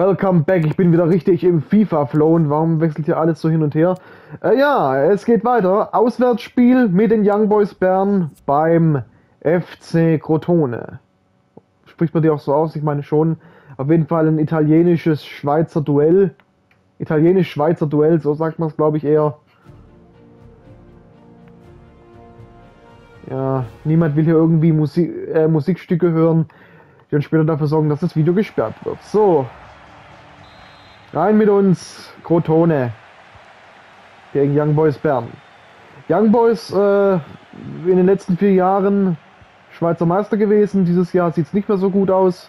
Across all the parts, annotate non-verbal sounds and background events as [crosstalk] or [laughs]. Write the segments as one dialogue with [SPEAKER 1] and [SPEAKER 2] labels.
[SPEAKER 1] Welcome back, ich bin wieder richtig im FIFA-Flow und warum wechselt hier alles so hin und her? Äh, ja, es geht weiter. Auswärtsspiel mit den Young Boys Bern beim FC Crotone. Spricht man die auch so aus? Ich meine schon. Auf jeden Fall ein italienisches Schweizer Duell. Italienisch-Schweizer Duell, so sagt man es glaube ich eher. Ja, niemand will hier irgendwie Musik, äh, Musikstücke hören, die dann später dafür sorgen, dass das Video gesperrt wird. So, Rein mit uns, Crotone gegen Young Boys Bern. Young Boys äh, in den letzten vier Jahren Schweizer Meister gewesen. Dieses Jahr sieht es nicht mehr so gut aus.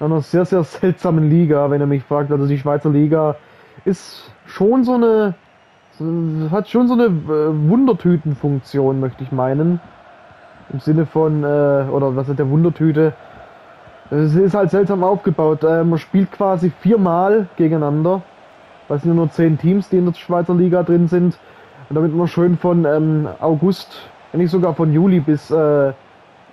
[SPEAKER 1] In einer sehr, sehr [laughs] seltsamen Liga, wenn ihr mich fragt. Also die Schweizer Liga ist schon so eine, hat schon so eine äh, Wundertütenfunktion, möchte ich meinen. Im Sinne von, äh, oder was ist der Wundertüte? Es ist halt seltsam aufgebaut. Äh, man spielt quasi viermal gegeneinander. Es sind nur zehn Teams, die in der Schweizer Liga drin sind. Und damit man schön von ähm, August, wenn nicht sogar von Juli bis, äh,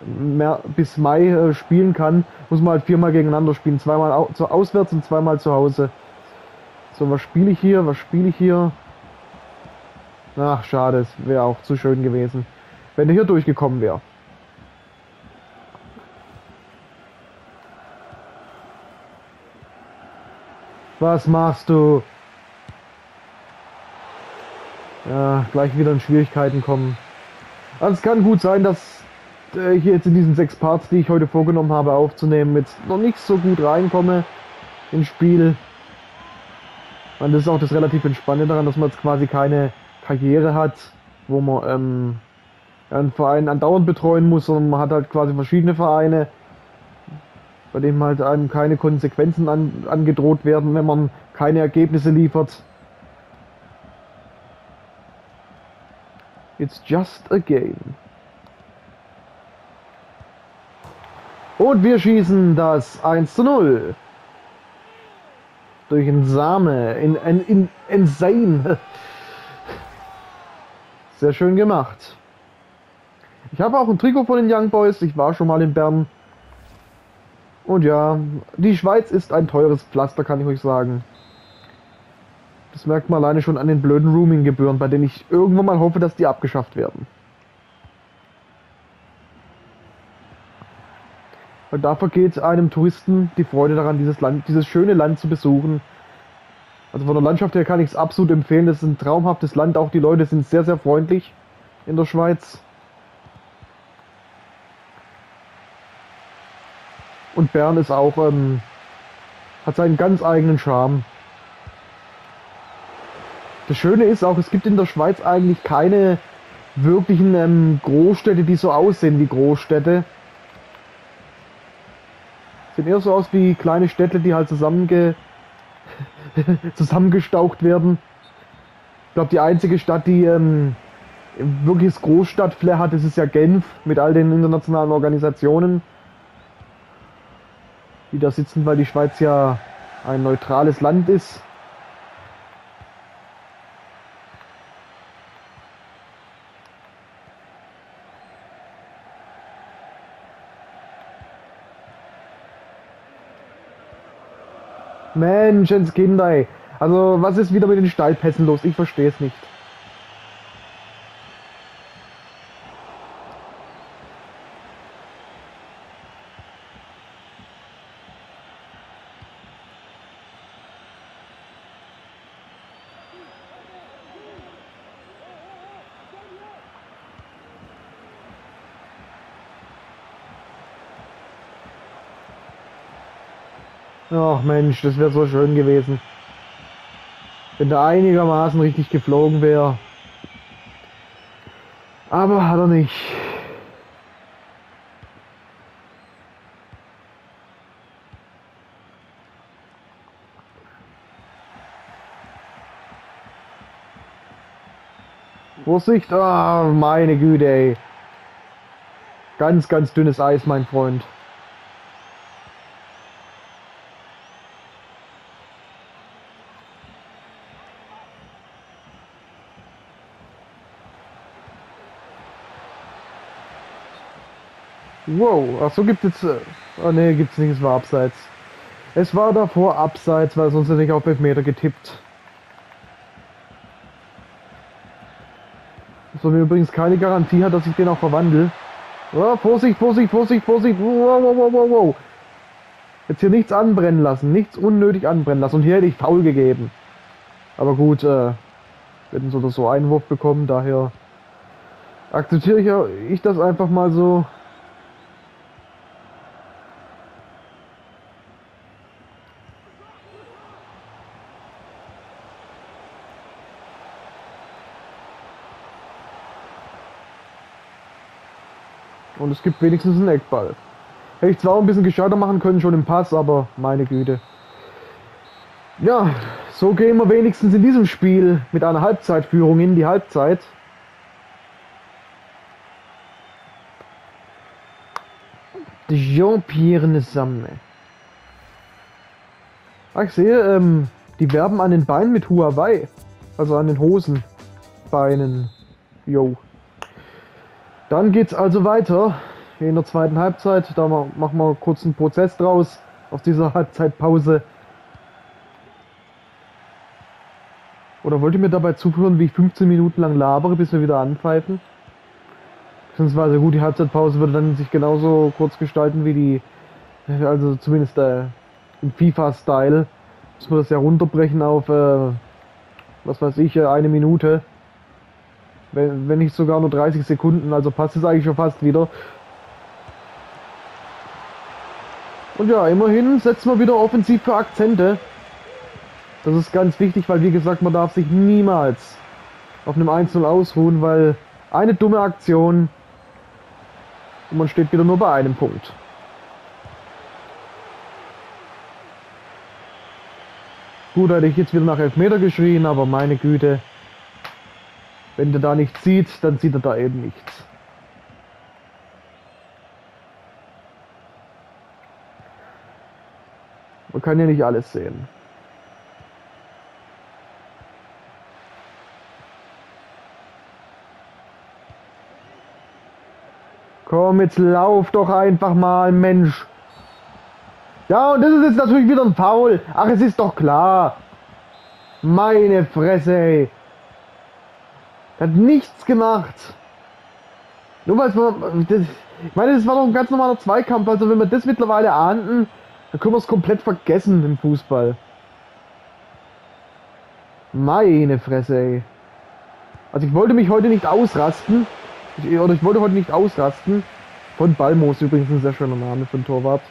[SPEAKER 1] mehr, bis Mai äh, spielen kann, muss man halt viermal gegeneinander spielen. Zweimal au zu auswärts und zweimal zu Hause. So, was spiele ich hier? Was spiele ich hier? Ach, schade, es wäre auch zu schön gewesen, wenn er hier durchgekommen wäre. Was machst du? Ja, gleich wieder in Schwierigkeiten kommen. Also es kann gut sein, dass äh, ich jetzt in diesen sechs Parts, die ich heute vorgenommen habe aufzunehmen, jetzt noch nicht so gut reinkomme ins Spiel. Und das ist auch das relativ Entspannende daran, dass man jetzt quasi keine Karriere hat, wo man ähm, einen Verein andauernd betreuen muss, sondern man hat halt quasi verschiedene Vereine bei dem halt einem keine Konsequenzen an, angedroht werden, wenn man keine Ergebnisse liefert. It's just a game. Und wir schießen das 1 zu 0. Durch ein Same. In, in, in, insane. Sehr schön gemacht. Ich habe auch ein Trikot von den Young Boys. Ich war schon mal in Bern. Und ja, die Schweiz ist ein teures Pflaster, kann ich euch sagen. Das merkt man alleine schon an den blöden Rooming-Gebühren, bei denen ich irgendwann mal hoffe, dass die abgeschafft werden. Weil da vergeht einem Touristen die Freude daran, dieses Land, dieses schöne Land zu besuchen. Also von der Landschaft her kann ich es absolut empfehlen. Das ist ein traumhaftes Land. Auch die Leute sind sehr, sehr freundlich in der Schweiz. Und Bern ist auch, ähm, hat seinen ganz eigenen Charme. Das Schöne ist auch, es gibt in der Schweiz eigentlich keine wirklichen ähm, Großstädte, die so aussehen wie Großstädte. Sehen eher so aus wie kleine Städte, die halt zusammenge [laughs] zusammengestaucht werden. Ich glaube, die einzige Stadt, die ähm, wirkliches Großstadtflair hat, das ist ja Genf mit all den internationalen Organisationen die da sitzen, weil die Schweiz ja ein neutrales Land ist. Menschenskinder, Also, was ist wieder mit den Steilpässen los? Ich verstehe es nicht. Ach Mensch, das wäre so schön gewesen. Wenn der einigermaßen richtig geflogen wäre. Aber hat er nicht. Vorsicht, ah, meine Güte, ey. Ganz, ganz dünnes Eis, mein Freund. Wow, ach so gibt es. Oh ne, gibt's nicht, es war abseits. Es war davor abseits, weil sonst hätte ich auf Elfmeter getippt. Was mir übrigens keine Garantie hat, dass ich den auch verwandle. Oh, Vorsicht, Vorsicht, Vorsicht, Vorsicht. Wow, wow, wow, wow, wow. Jetzt hier nichts anbrennen lassen, nichts unnötig anbrennen lassen. Und hier hätte ich faul gegeben. Aber gut, äh, hätten so oder so Einwurf bekommen, daher akzeptiere ich, ich das einfach mal so. Und es gibt wenigstens einen Eckball. Hätte ich zwar ein bisschen gescheiter machen können, schon im Pass, aber meine Güte. Ja, so gehen wir wenigstens in diesem Spiel mit einer Halbzeitführung in die Halbzeit. Jean-Pierre Nesamme. Ah, ich sehe, ähm, die werben an den Beinen mit Huawei. Also an den Hosenbeinen. Jo. Dann geht's also weiter in der zweiten Halbzeit. Da machen wir kurz einen Prozess draus aus dieser Halbzeitpause. Oder wollt ihr mir dabei zuhören, wie ich 15 Minuten lang labere, bis wir wieder anpfeifen? Beziehungsweise gut, die Halbzeitpause würde dann sich genauso kurz gestalten wie die, also zumindest äh, im FIFA-Style. Muss man das ja runterbrechen auf, äh, was weiß ich, äh, eine Minute. Wenn, wenn nicht sogar nur 30 Sekunden, also passt es eigentlich schon fast wieder. Und ja, immerhin setzen wir wieder offensiv für Akzente. Das ist ganz wichtig, weil wie gesagt, man darf sich niemals auf einem 1-0 ausruhen, weil eine dumme Aktion und man steht wieder nur bei einem Punkt. Gut, hätte ich jetzt wieder nach Elfmeter geschrien, aber meine Güte. Wenn der da nichts sieht, dann sieht er da eben nichts. Man kann ja nicht alles sehen. Komm, jetzt lauf doch einfach mal, Mensch. Ja, und das ist jetzt natürlich wieder ein Foul. Ach, es ist doch klar. Meine Fresse, ey. Hat nichts gemacht. Nur weil es man, das, ich meine, das war doch ein ganz normaler Zweikampf. Also wenn wir das mittlerweile ahnten, dann können wir es komplett vergessen im Fußball. Meine Fresse, ey. Also ich wollte mich heute nicht ausrasten. Ich, oder ich wollte heute nicht ausrasten. Von Balmos übrigens ein sehr schöner Name für ein Torwart.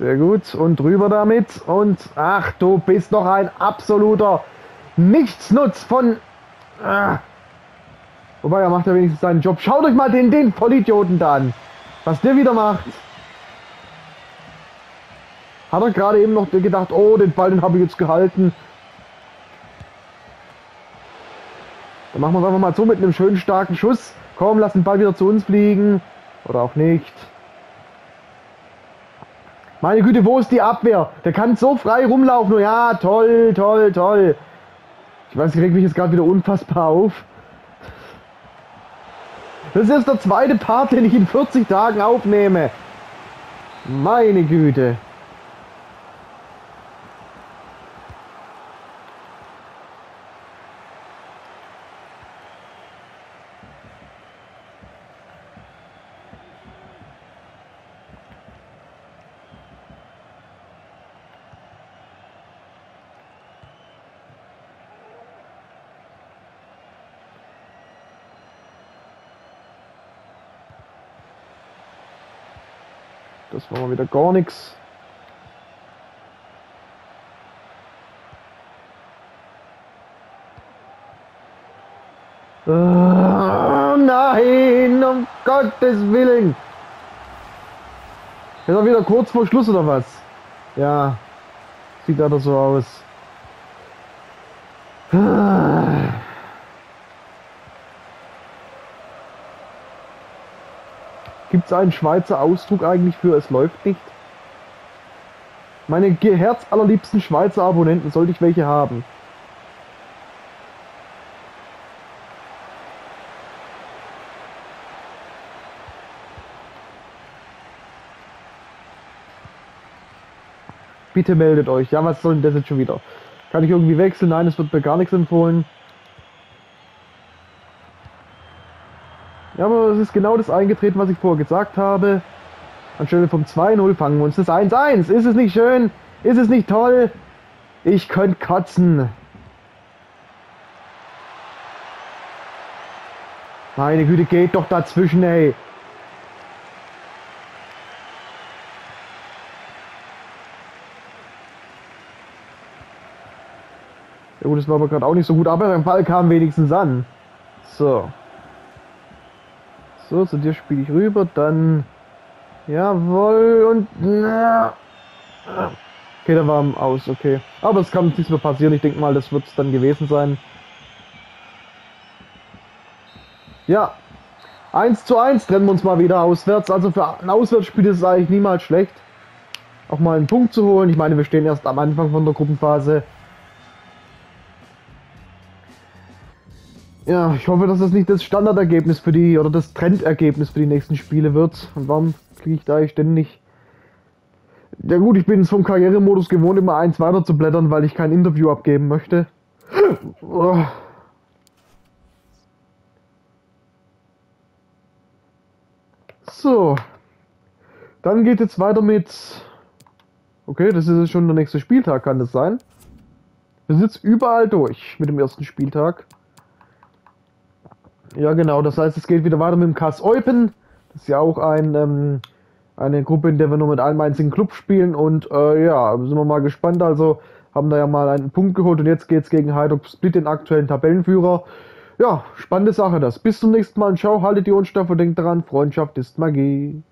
[SPEAKER 1] Sehr gut. Und drüber damit. Und ach, du bist doch ein absoluter Nichtsnutz von. Ah. Wobei, er macht ja wenigstens seinen Job. Schaut euch mal den, den Vollidioten da an. Was der wieder macht. Hat er gerade eben noch gedacht, oh, den Ball, den habe ich jetzt gehalten. Dann machen wir es einfach mal so mit einem schönen starken Schuss. Komm, lass den Ball wieder zu uns fliegen. Oder auch nicht. Meine Güte, wo ist die Abwehr? Der kann so frei rumlaufen. Ja, toll, toll, toll. Ich weiß, ich reg mich jetzt gerade wieder unfassbar auf. Das ist der zweite Part, den ich in 40 Tagen aufnehme. Meine Güte. Das war mal wieder gar nichts. Oh, nein, um Gottes Willen. Ist er wieder kurz vor Schluss oder was? Ja, sieht da so aus. Gibt es einen Schweizer Ausdruck eigentlich für es läuft nicht? Meine herzallerliebsten Schweizer Abonnenten sollte ich welche haben. Bitte meldet euch. Ja, was soll denn das jetzt schon wieder? Kann ich irgendwie wechseln? Nein, es wird mir gar nichts empfohlen. Es ist genau das eingetreten, was ich vorher gesagt habe. Anstelle vom 2-0 fangen wir uns das 1-1. Ist es nicht schön? Ist es nicht toll? Ich könnte kotzen. Meine Güte, geht doch dazwischen, ey. Ja gut, das war aber gerade auch nicht so gut, aber der Ball kam wenigstens an. So. So, zu dir spiele ich rüber, dann... Jawohl, und... Na. Okay, der war aus, okay. Aber es kann mehr passieren, ich denke mal, das wird es dann gewesen sein. Ja, 1 zu 1 trennen wir uns mal wieder auswärts. Also für ein Auswärtsspiel ist es eigentlich niemals schlecht, auch mal einen Punkt zu holen. Ich meine, wir stehen erst am Anfang von der Gruppenphase. Ja, ich hoffe, dass das nicht das Standardergebnis für die oder das Trendergebnis für die nächsten Spiele wird. Und warum kriege ich da ständig. Ja gut, ich bin es vom Karrieremodus gewohnt, immer eins weiter zu blättern, weil ich kein Interview abgeben möchte. Oh. So. Dann geht es weiter mit. Okay, das ist schon der nächste Spieltag, kann das sein? Wir sind jetzt überall durch mit dem ersten Spieltag. Ja, genau. Das heißt, es geht wieder weiter mit dem Kass Eupen. Das ist ja auch ein, ähm, eine Gruppe, in der wir nur mit einem einzigen Club spielen. Und äh, ja, sind wir mal gespannt. Also haben da ja mal einen Punkt geholt und jetzt geht es gegen Hajduk Split, den aktuellen Tabellenführer. Ja, spannende Sache das. Bis zum nächsten Mal ciao, haltet die und denkt daran, Freundschaft ist Magie.